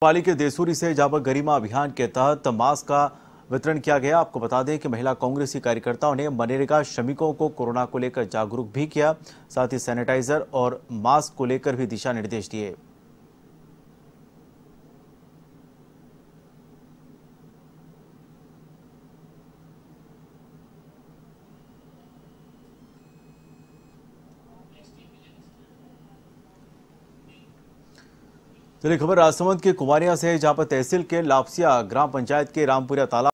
पाली के देसूरी से जाबर गरिमा अभियान के तहत मास्क का वितरण किया गया। आपको बता दें कि महिला कांग्रेसी कार्यकर्ताओं ने मनरेगा श्रमिकों को कोरोना को लेकर जागरूक भी किया, साथ ही सैनिटाइजर और मास्क को लेकर भी दिशा निर्देश दिए। चलिए खबर राजसमंद के कुमारिया से जहाँ पर तहसील के लापसिया ग्राम पंचायत के रामपुरा तालाब